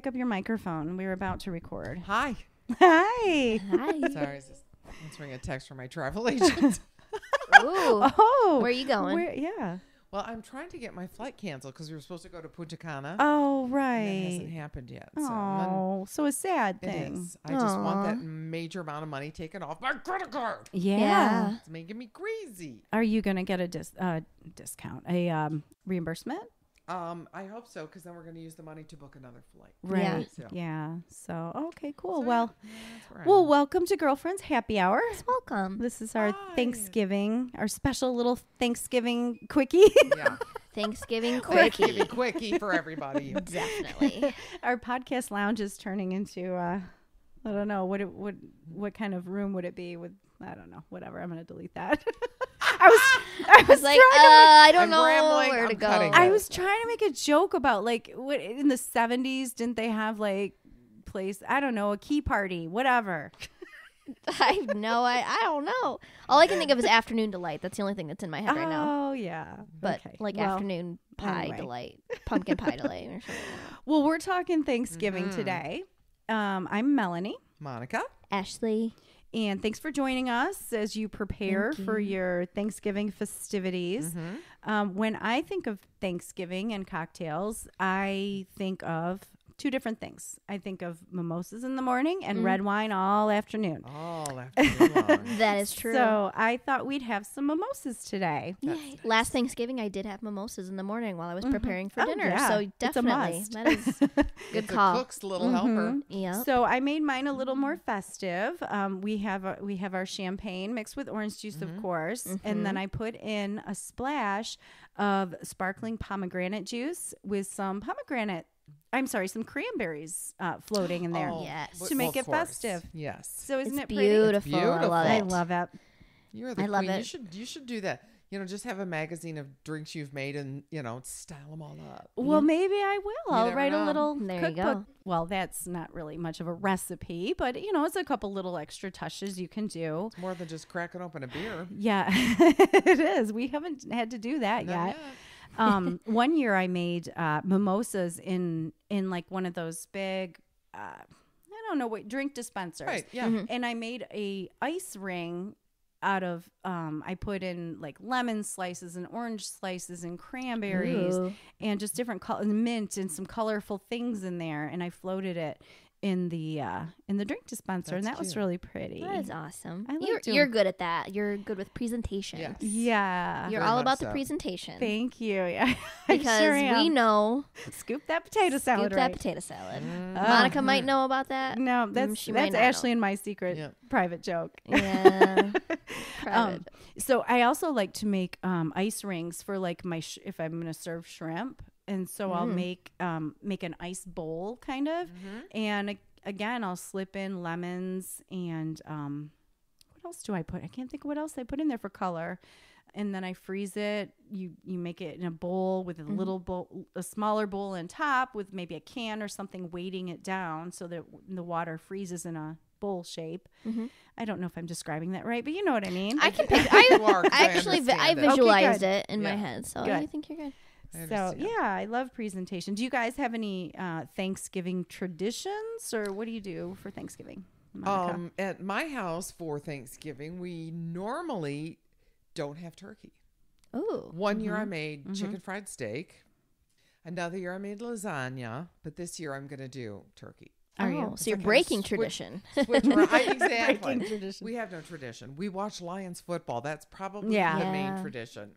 Monica, pick up your microphone. We were about to record. Hi. Hi. Hi. Sorry, I was just answering a text from my travel agent. Ooh. Oh, Where are you going? where- yeah. well, I'm trying to get my flight canceled because we were supposed to go to Punta Cana. Oh, and It hasn't happened yet. So then Oh, so a sad thing. is. I just want that major amount of money taken off my credit card. Yeah. Yeah. It's making me crazy. Are you gonna get a dis- uh, discount, a um, reimbursement? Um, I hope so because then we're going to use the money to book another flight. Yeah. Right. So- Yeah. So okay, cool. So, well, yeah, that's I well, am. welcome to Girlfriends Happy Hour. Welcome. This is our Hi. Thanksgiving, our special little Thanksgiving quickie. yeah, Thanksgiving Thanksgiving quickie. quickie for everybody. Definitely. our podcast lounge is turning into uh, I don't know what it would what kind of room would it be with I don't know whatever I'm gonna delete that. I was I I was was like, trying uh, to I don't I'm know rambling, where to I'm go. cutting I it. was trying to make a joke about like what in the 70s didn't they have like place I don't know a key party whatever. I know I, I don't know. All I can think of is afternoon delight. That's the only thing that's in my head right now. Oh yeah, But okay. like Well, afternoon pie anyway. delight, pumpkin pie delight, or something. Well, we're talking Thanksgiving Mhm. today. Um, I'm Melanie. Monica. Ashley, And thanks for joining us as you prepare Thank for your Thanksgiving festivities. Mm-hmm. Um, when I think of Thanksgiving and cocktails, I think of two different things. I think of mimosas in the morning and Mm. red wine all afternoon. All afternoon that is true. So I thought we'd have some mimosas today. Nice. last Thanksgiving I did have mimosas in the morning while I was Mhm. preparing for Oh, dinner. yeah. So It's a definitely, must. that is good It's a call. cook's little helper. Mhm. Yeah. So I made mine a little more festive. Um, we have a, we have our champagne mixed with orange juice, Mhm. of course, and then I put in a splash of sparkling pomegranate juice with some pomegranate. I'm sorry, some cranberries uh, floating in there. Oh, Yes. To make of it course. festive. Yes. So isn't it's it pretty? beautiful. I beautiful. love I it. love it. You're the I love queen. You it. should you should do that. You know, just have a magazine of drinks you've made and you know style them all up. Well, maybe I will. I'll never write a little There you cookbook. go. Well, that's not really much of a recipe, but you know, it's a couple little extra touches you can do. It's more than just cracking open a beer. Yeah, it is. We haven't had to do that Not yet. Um, one year I made uh, mimosas in in like one of those big, uh, I don't know what drink dispensers, Right. Yeah. Mhm. and I made a ice ring out of. Um, I put in like lemon slices and orange slices and cranberries Ooh. and just different color mint and some colorful things in there, and I floated it in the uh, in the drink dispenser, and That's that was really pretty. That is awesome. I you're, doing- you're good at that. You're good with presentation. Yes. yeah. You're Very all much about the presentation. Thank you. Yeah, because sure we am. know scoop that potato scoop salad that right. potato salad. Mm. Monica might know about that. No, Mm, that's she might that's not know. Ashley and my secret Yeah. private joke. Yeah. Private. Um, so I also like to make um, ice rings for like my sh- if I'm gonna serve shrimp, and so I'll Mm. make um, make an ice bowl kind of, Mhm. and again I'll slip in lemons and um, what else do I put? I can't think of what else I put in there for color. And then I freeze it. You you make it in a bowl with a Mhm. little bowl, a smaller bowl on top with maybe a can or something weighting it down so that the water freezes in a bowl shape. Mhm. I don't know if I'm describing that right, but you know what I mean. I can pick. I, you I actually vi- I understand it. visualized it in my head, so Good. I think you're good. I So yeah, I love presentation. Do you guys have any uh, Thanksgiving traditions, or what do you do for Thanksgiving? Monica? Um, at my house for Thanksgiving, we normally don't have turkey. Ooh. One year I made Mhm. chicken fried steak. Another year I made lasagna, but this year I'm going to do turkey. Are oh, you? so you're breaking switch- tradition. Switch around. I- Breaking exactly. tradition. We have no tradition. We watch Lions football. That's probably Yeah. the main tradition.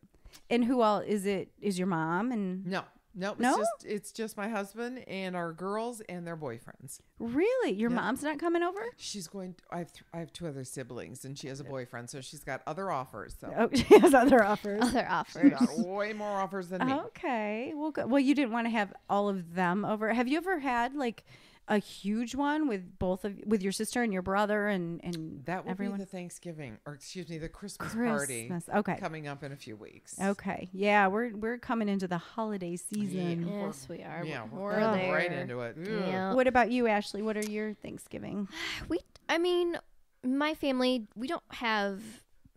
And who all is it? Is your mom and No, no, it's No? just it's just my husband and our girls and their boyfriends. really your Yeah. mom's not coming over? She's going. I have th- I have two other siblings, and she has a boyfriend, so she's got other offers. So Oh, she has other offers. Other she's offers. got way more offers than me. Okay, well, good. well, you didn't want to have all of them over. Have you ever had like a huge one with both of with your sister and your brother and and That will everyone? be the Thanksgiving, or excuse me, the Christmas, party Okay. coming up in a few weeks. Okay. Yeah, we're we're coming into the holiday season. Yeah. Yes, we are. Yeah, we're, we're, we're there. right into it. Ugh. Yeah. What about you, Ashley? What are your Thanksgiving? We, I mean, my family, we don't have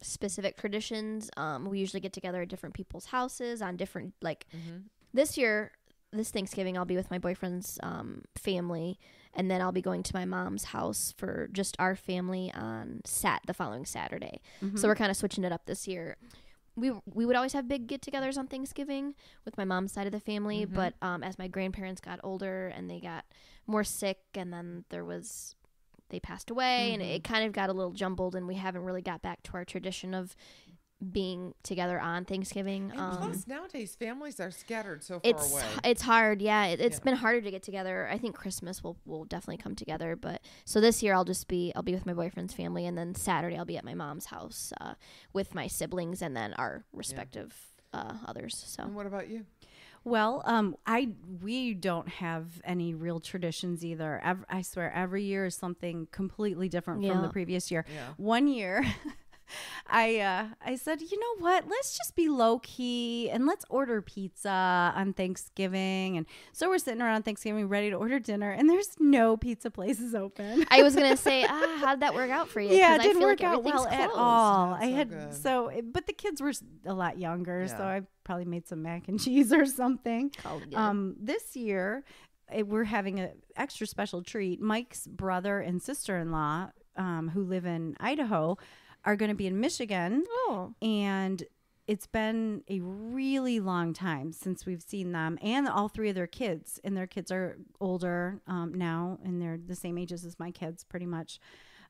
specific traditions. Um, we usually get together at different people's houses on different, like, Mhm. this year, this Thanksgiving I'll be with my boyfriend's um, family, and then I'll be going to my mom's house for just our family on sat the following Saturday. Mm-hmm. So we're kind of switching it up this year. We we would always have big get-togethers on Thanksgiving with my mom's side of the family, Mhm. but um, as my grandparents got older and they got more sick, and then there was they passed away, and Mhm. it kind of got a little jumbled, and we haven't really got back to our tradition of being together on Thanksgiving. And Um, plus, nowadays families are scattered so far it's away. it's hard yeah it, it's Yeah. been harder to get together i think christmas will will definitely come together but so this year i'll just be i'll be with my boyfriend's family and then saturday i'll be at my mom's house uh, with my siblings and then our respective uh, others so And what about you? Well, um, I we don't have any real traditions either. Ev- I swear, every year is something completely different from the previous year. Yeah. One year, I uh, I said, you know what? Let's just be low key and let's order pizza on Thanksgiving. And so we're sitting around Thanksgiving, ready to order dinner, and there's no pizza places open. i was gonna say ah how'd that work out for you Yeah, it didn't feel work like out everything's well at all. Not I so had good. so, but the kids were a lot younger, so I probably made some mac and cheese or something. Called it good. Um, this year, it, we're having an extra special treat. Mike's brother and sister in law, um, who live in Idaho, are going to be in Michigan, oh and it's been a really long time since we've seen them and all three of their kids. And their kids are older um, now, and they're the same ages as my kids, pretty much.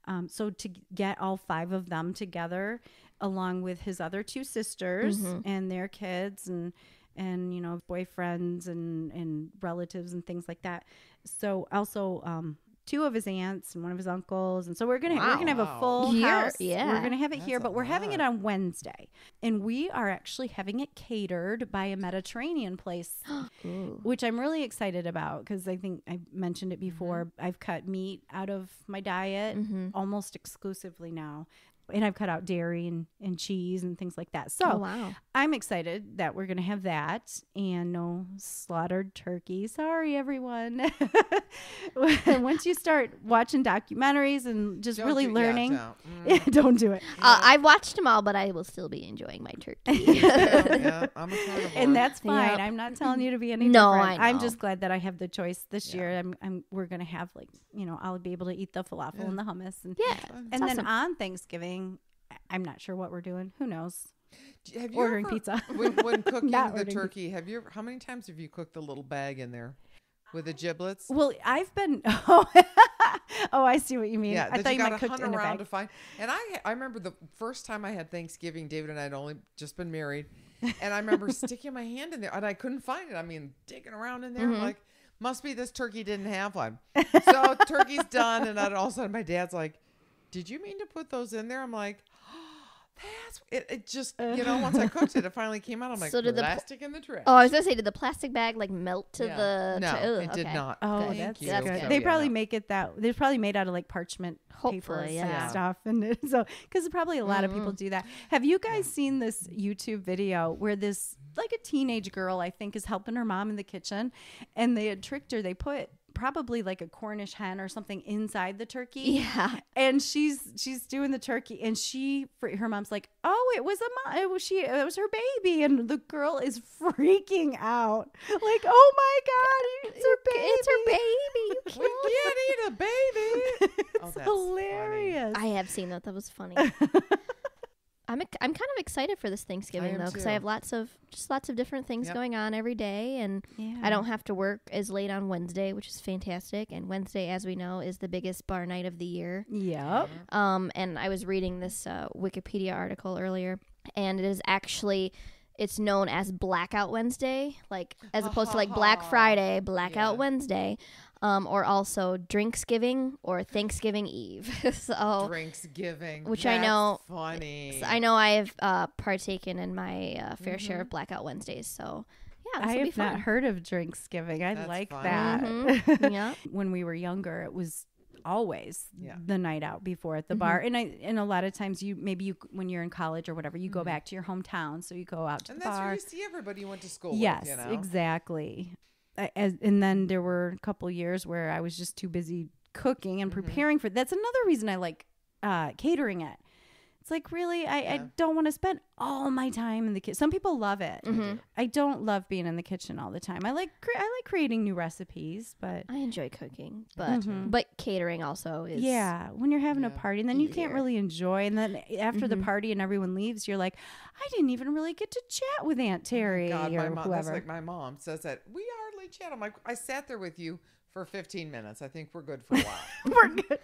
Um, so to get all five of them together, along with his other two sisters and their kids, and and you know boyfriends and and relatives and things like that. So also um, two of his aunts and one of his uncles, and so we're gonna we're gonna have a full Here, house. yeah. we're gonna have it That's here, but we're having it on Wednesday, and we are actually having it catered by a Mediterranean place which I'm really excited about because I think I mentioned it before. I've cut meat out of my diet Mhm. almost exclusively now. And I've cut out dairy and, and cheese and things like that. So oh wow I'm excited that we're going to have that and no slaughtered turkey. Sorry, everyone. Once you start watching documentaries and just Don't really do- yeah, learning, don't. Mm. don't do it. uh, i've watched them all but i will still be enjoying my turkey yeah, yeah, I'm a and that's fine. Yep. I'm not telling you to be any No, different. I I'm just glad that I have the choice this Yeah. year. I'm, I'm we're gonna have like you know I'll be able to eat the falafel Yeah. and the hummus and yeah Fun. and then awesome. on Thanksgiving, I- I'm not sure what we're doing. Who knows? have you Ordering ever- pizza. when, when cooking the ordering turkey, have you? ever- How many times have you cooked the little bag in there with the giblets? Well, I've been. Oh, oh I see what you mean. Yeah, I thought you you got meant to cooked in a bag. to find. And I, I remember the first time I had Thanksgiving. David and I had only just been married, and I remember sticking my hand in there, and I couldn't find it. I mean, digging around in there, Mm-hmm. like, must be this turkey didn't have one. So turkey's done, and then all of a sudden my dad's like, "Did you mean to put those in there?" I'm like. That's it. It just you know once I cooked it, it finally came out. I'm like So did the pl- plastic in the trash. oh i was gonna say did the plastic bag like melt to Yeah. the no, to- ugh, it did okay. not. Oh, Thank that's you. That's good. good. They yeah, probably no. make it that. They're probably made out of like parchment Hopefully, yeah. and stuff, and it- so because probably a lot of people Mhm. do that. Have you guys seen this YouTube video where this like a teenage girl I think is helping her mom in the kitchen, and they had tricked her. They put probably like a Cornish hen or something inside the turkey. yeah and she's she's doing the turkey and she her mom's like oh it was a mom, it was she it was her baby and the girl is freaking out like oh my god it's her baby it's her baby you We can't eat a baby. it's Oh, that's hilarious I have seen that. That was funny. I'm I'm kind of excited for this Thanksgiving though because. I have lots of just lots of different things Yep. going on every day, and yeah I don't have to work as late on Wednesday, which is fantastic. And Wednesday, as we know, is the biggest bar night of the year. yep Um, and I was reading this uh, Wikipedia article earlier, and it is actually it's known as Blackout Wednesday, like as opposed to like Black Friday, Blackout Yeah. Wednesday, um, or also Drinksgiving or Thanksgiving Eve. so drinks giving, Which I know- Funny. I know I have uh, partaken in my uh, fair share of Blackout Wednesdays. So yeah, I will be have not heard of drinks giving. I That's like fun. that. Mhm. yeah. when we were younger, it was always Yeah. the night out before at the bar. And I and a lot of times you maybe you when you're in college or whatever, you go back to your hometown, so you go out to and the that's bar. where you see everybody you went to school yes, with. You know? exactly. I, as, and then there were a couple years where I was just too busy cooking and Mm-hmm. preparing for. That's another reason I like uh, catering it. It's like really, I, I don't want to spend all my time in the kitchen. Some people love it. Mhm. I don't love being in the kitchen all the time. I like cre- I like creating new recipes, but I enjoy cooking, but Mhm. but catering also is yeah, when you're having a party, and then you can't really enjoy, and then after the Mhm. party and everyone leaves, you're like, I didn't even really get to chat with Aunt Terry God, or my mom, that's whoever. like my mom says that we hardly chat. I'm like, I sat there with you for 15 minutes. I think we're good for a while. We're good.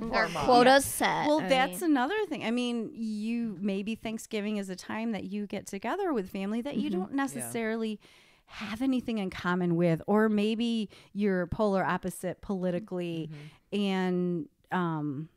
Poor our mom. quota's set. Well, I that's mean, another thing. I mean, you maybe Thanksgiving is a time that you get together with family that you don't necessarily have anything in common with, or maybe you're polar opposite politically, and um,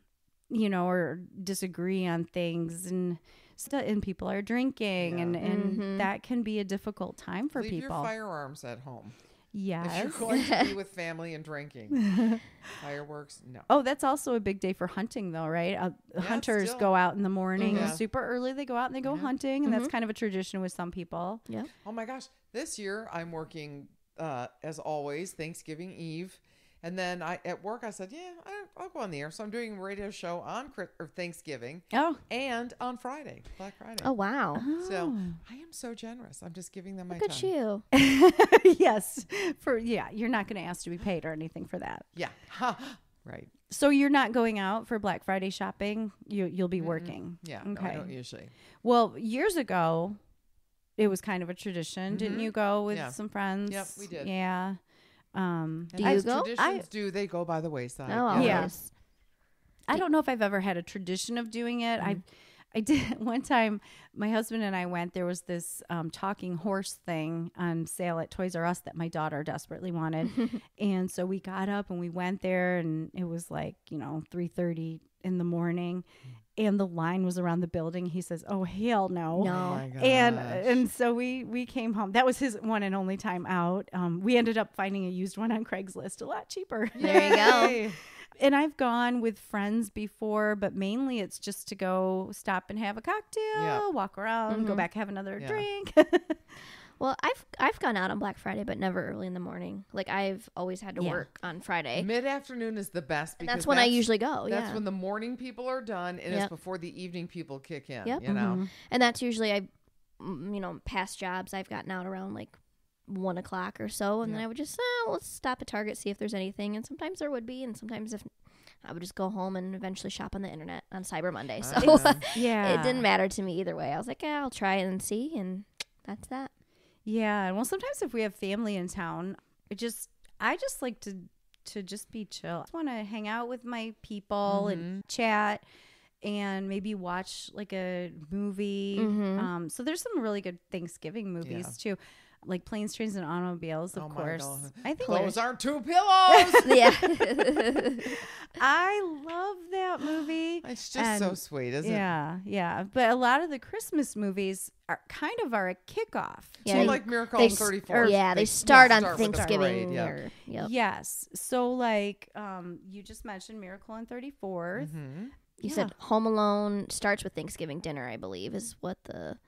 you know, or disagree on things, and st- and people are drinking, and and Mhm. that can be a difficult time for Leave your people. firearms at home. Yes. If you're going to be with family and drinking, fireworks, no. Oh, that's also a big day for hunting, though, right? Uh, Yeah, hunters still. go out in the morning, Mhm. super early. They go out and they go Yeah. hunting, and that's kind of a tradition with some people. yeah. Oh my gosh, this year I'm working uh, as always Thanksgiving Eve, and then I at work I said, yeah, I, I'll go on the air. So I'm doing a radio show on or Thanksgiving Oh, and on Friday, Black Friday. Oh wow. So I am so generous. I'm just giving them my Look at time. you. yes. For yeah, you're not going to ask to be paid or anything for that. Yeah. Right. So you're not going out for Black Friday shopping. You you'll be working. Yeah. No, I Okay. don't usually. Well, years ago, it was kind of a tradition. Didn't Mhm. you go with Yeah. some friends? Yep, we did. Yeah. Um, Do as you go? Traditions do they go by the wayside? Oh, you know? Yeah. I don't know if I've ever had a tradition of doing it. I I did one time. My husband and I went. There was this um, talking horse thing on sale at Toys R Us that my daughter desperately wanted, and so we got up and we went there, and it was like you know three thirty in the morning, and the line was around the building. He says, "Oh hell no!" No. Oh and and so we we came home. That was his one and only time out. Um, we ended up finding a used one on Craigslist, a lot cheaper. There you go. And I've gone with friends before, but mainly it's just to go stop and have a cocktail, Yeah. walk around, go Mhm. back have another Yeah. drink. Well, I've I've gone out on Black Friday, but never early in the morning. Like I've always had to Yeah. work on Friday, Mid afternoon is the best and because that's when I usually go. That's yeah, when the morning people are done, and it's before the evening people kick in. Yep. You know. Mm-hmm. and that's usually I, you know, past jobs I've gotten out around like one o'clock or so, and then I would just oh, let's stop at Target see if there's anything, and sometimes there would be, and sometimes if I would just go home and eventually shop on the internet on Cyber Monday. So yeah, it didn't matter to me either way. I was like, yeah, I'll try and see, and that's that. Yeah, well, sometimes if we have family in town, it just I just like to to just be chill. I want to hang out with my people Mm-hmm. and chat and maybe watch like a movie. Mhm. Um, so there's some really good Thanksgiving movies too, like Planes, Trains, and Automobiles. Of Oh my course, God. I think Clothes aren't two pillows. yeah. I love that movie. it's just so sweet, isn't it? Yeah, yeah. But a lot of the Christmas movies are kind of are a kickoff. Yeah, So they- like Miracle on s- 34. yeah, they start on start Thanksgiving. parade, yeah. or, yep. Yes. So like um you just mentioned Miracle on 34th. Mhm. You Yeah. said Home Alone starts with Thanksgiving dinner, I believe, is what the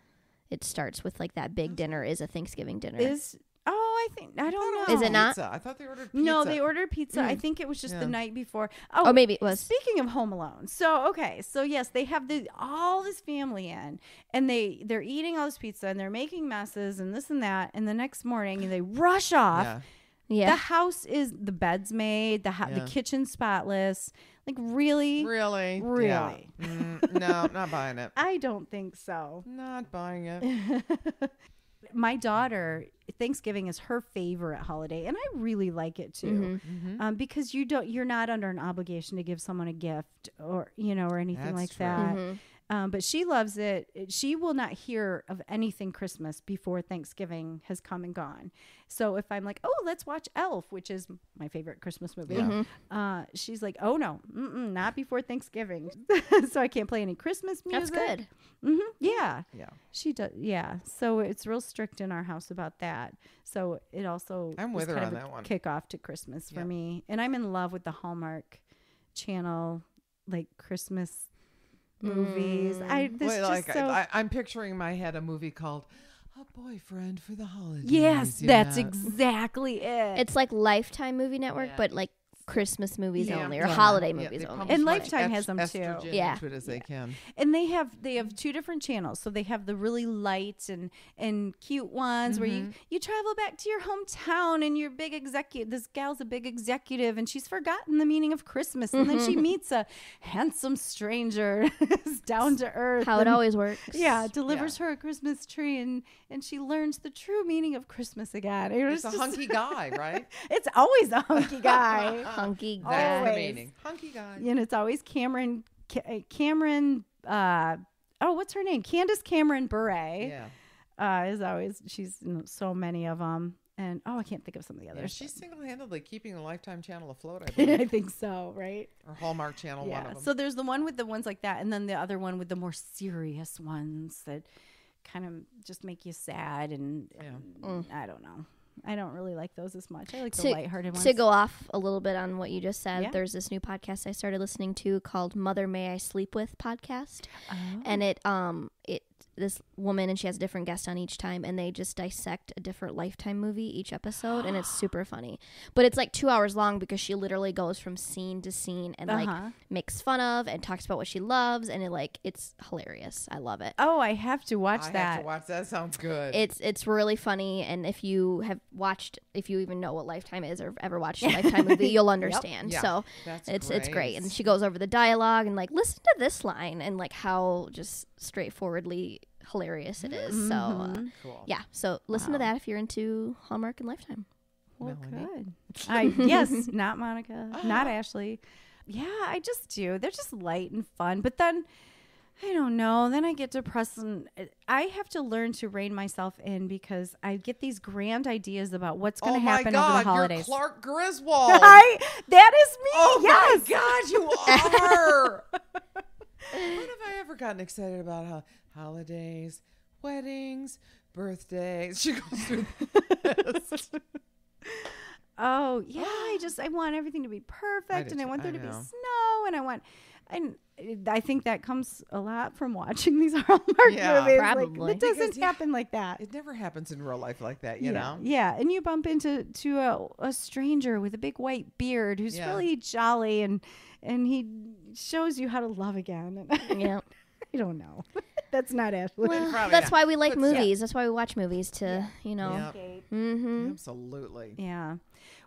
it starts with. Like that big dinner is a Thanksgiving dinner. Is oh, I think I I don't thought know. Is it not? pizza. I thought they ordered pizza. No, they ordered pizza. I Mm. think it was just the night before. oh, maybe it was. Speaking of Home Alone, so okay, so yes, they have the all this family in, and they they're eating all this pizza and they're making messes and this and that, and the next morning they rush off. Yeah. Yeah. The house is the bed's made, the ho- Yeah. the kitchen spotless. Like really, Really? Really? Yeah. Mm, no, not buying it. I don't think so. Not buying it. My daughter, Thanksgiving is her favorite holiday, and I really like it too. Mhm. Um, because you don't, you're not under an obligation to give someone a gift or you know or anything That's like true. that. Mhm. Um, but she loves it. It- She will not hear of anything Christmas before Thanksgiving has come and gone. So if I'm like, oh, let's watch Elf, which is my favorite Christmas movie, Yeah. Mhm. uh, she's like, oh no, mm-mm, not before Thanksgiving. so I can't play any Christmas music. That's music. good. hmm Yeah, Yeah. she does. Yeah. So it's real strict in our house about that. So it also I'm was with her kind on of a that one. Kickoff to Christmas for Yeah. me, and I'm in love with the Hallmark Channel, like Christmas movies. I mm. this Well, just like so. I, I'm picturing in my head a movie called A Boyfriend for the Holidays. yes, you that's know? exactly it. It's like Lifetime Movie Network, Yeah. but like Christmas movies Yeah. only or Yeah. holiday Yeah, movies they only. And much Lifetime has them too. Yeah. into it as they can. and they have they have two different channels so they have the really light and and cute ones where Mm-hmm. you you travel back to your hometown and your big executive this gal's a big executive and she's forgotten the meaning of christmas and then she meets a handsome stranger down to earth How it always works. yeah delivers her a christmas tree and and she learns the true meaning of christmas again It It's a just- hunky guy, right? it's always a hunky guy Hunky That's guy. the Always. meaning. Hunky guy. and it's always Cameron Ca- Cameron uh oh what's her name Candace Cameron Bure Yeah. uh is always she's in so many of them and oh I can't think of some of the Yeah, others she's single-handedly keeping the Lifetime channel afloat, I believe, I think so right or Hallmark channel. One yeah of them. so there's the one with the ones like that and then the other one with the more serious ones that kind of just make you sad and, Yeah. and I don't know I don't really like those as much I like the To- lighthearted ones To go off a little bit on what you just said, Yeah. there's this new podcast I started listening to called Mother May I Sleep With podcast. Oh. and it um it this woman and she has a different guest on each time and they just dissect a different lifetime movie each episode and it's super funny but it's like two hours long because she literally goes from scene to scene and like Uh-huh. makes fun of and talks about what she loves and it like it's hilarious i love it oh I have to watch I that have to watch that. Sounds good. it's it's really funny and if you have watched if you even know what lifetime is or ever watched a lifetime movie you'll understand Yeah. so That's it's it's great and she goes over the dialogue and like listen to this line and like how just straightforwardly hilarious it is so uh, Mhm. cool. yeah so listen to that if you're into hallmark and lifetime Well, Melanie? good. I yes, not Monica, not Ashley. Yeah, I just do. They're just light and fun. But then I don't know. Then I get depressed, and uh, I have to learn to rein myself in because I get these grand ideas about what's going Oh to my happen God, over the you're holidays. Clark Griswold. I, that is me. Oh yes. my God, you are. what have I ever gotten excited about ho- holidays, weddings, birthdays? She goes through this. Oh yeah, I just I want everything to be perfect, do and I want there I to be snow, and I want, and I think that comes a lot from watching these Hallmark Yeah. movies. Probably. like, it doesn't Because, yeah, happen like that. It never happens in real life like that, you yeah. know? Yeah, and you bump into to a, a stranger with a big white beard who's Yeah. really jolly, and and he shows you how to love again. And yeah I don't know. That's not Ashley. Well, that's not. why we like But yeah. movies that's why we watch movies to you know Yep. mm-hmm Absolutely. Yeah.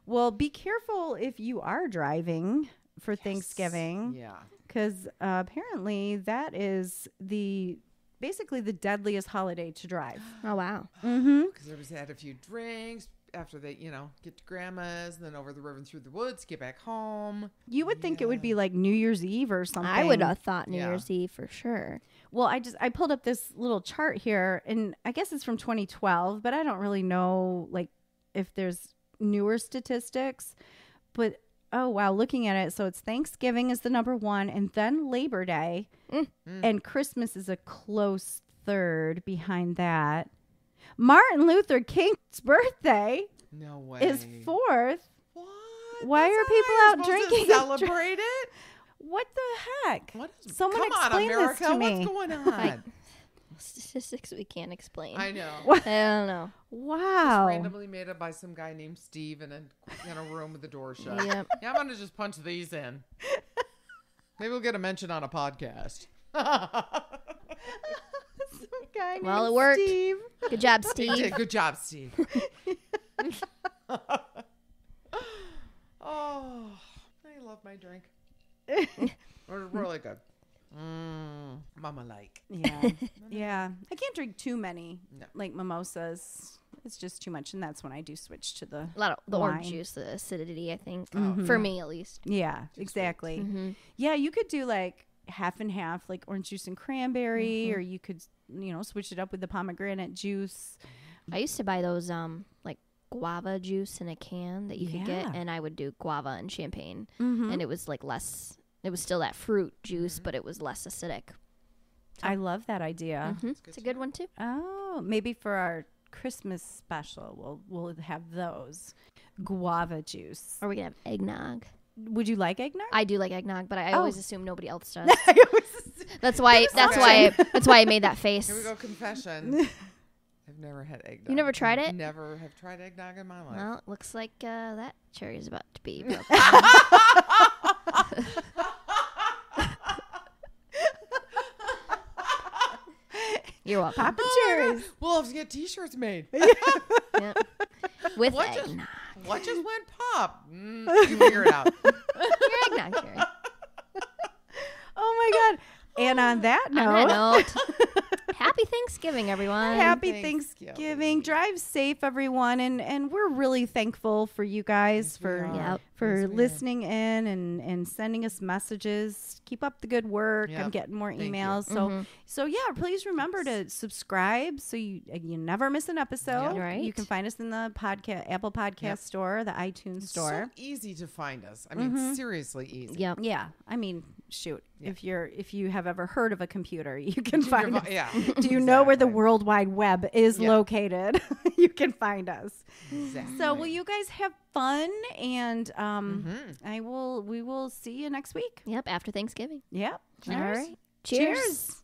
Well, be careful if you are driving for Thanksgiving. Yeah. because uh, apparently that is the basically the deadliest holiday to drive. oh wow Mm-hmm. Because everybody's had a few drinks after they, you know, get to grandma's, and then over the river and through the woods, get back home. You would think it would be like New Year's Eve or something. i would have thought new Yeah. year's eve for sure Well, I just I pulled up this little chart here, and I guess it's from 2012, but I don't really know like if there's newer statistics. But oh wow, looking at it, so it's Thanksgiving is the number one, and then Labor Day, Mm. and Christmas is a close third behind that. Martin Luther King's birthday No way. is fourth. What? Why That's are people out you're to drinking and dr- Celebrate it? What the heck? What is, Someone come on, explain this America. to me. What's going on? statistics we can't explain I know. i don't know Wow. Randomly made up by some guy named Steve in a in a room with the door shut. Yep. Yeah, I'm gonna just punch these in. Maybe we'll get a mention on a podcast. Some guy Well, it worked. Steve. good job steve did. Good job, Steve. oh, I love my drink. We're really good. Mm, mama like. Yeah. yeah. I can't drink too many No. like mimosas. It's just too much and that's when I do switch to the a lot of the Wine. orange juice the acidity i think Oh, for me at least Yeah, exactly. mm-hmm. Yeah, you could do like half and half like orange juice and cranberry Mm-hmm. or you could you know switch it up with the pomegranate juice. I used to buy those um like guava juice in a can that you could get, and I would do guava and champagne, Mhm. and it was like less. It was still that fruit juice, but it was less acidic. I love that idea. Mhm. It's a good one too. Oh, maybe for our Christmas special, we'll we'll have those guava juice. Or we can have eggnog. Would you like eggnog? I do like eggnog, but I Oh. always assume nobody else does. That's why. That's why. That's why I made that face. Here we go. Confession. I've never had eggnog. You never tried it? Never have tried eggnog in my life. Well, it looks like uh, that cherry is about to be broken. You're welcome. Papa Oh cherries. We'll have to get T-shirts made. Yep. With What just, eggnog. What just went pop? Mm, you figure it out. Your eggnog cherry. Oh my god! And on that On that note, happy Thanksgiving, everyone. happy Thanksgiving. Thanksgiving. Drive safe, everyone, and and we're really thankful for you guys Yes, for. Yep. for Yes, we are. listening in and and sending us messages. Keep up the good work. I'm getting more Thank you. emails. So Mhm. so yeah, please remember to subscribe so you uh, you never miss an episode. Yep. Right. You can find us in the podcast Apple Podcast Yep. store, the iTunes store. So easy to find us. I mean, Mhm. seriously easy. Yep. yeah, I mean, shoot. Yeah. If you're if you have ever heard of a computer, you can You find can us. yeah. Do you know where the World Wide Web is Yeah. located? you can find us. Exactly. So, will you guys have fun? And um, Mhm. I will. We will see you next week. Yep. After Thanksgiving. Yep. All Cheers. right. Cheers. Cheers.